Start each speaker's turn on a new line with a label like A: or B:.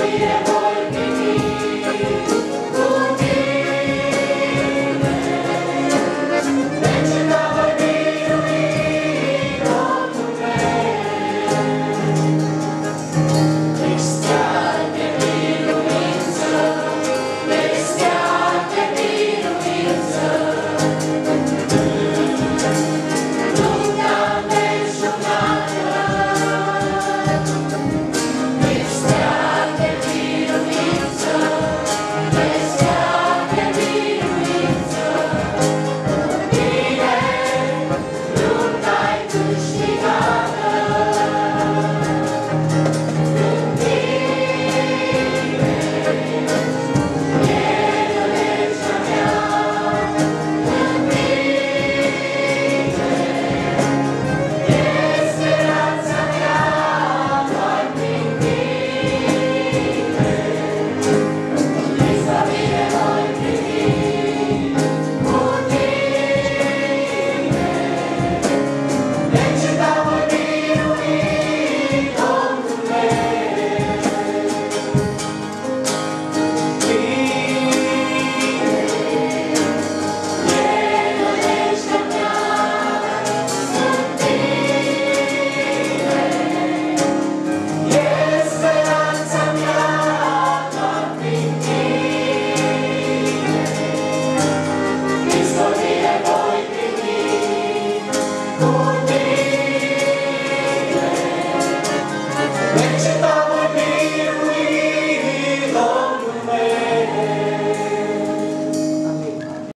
A: Yeah.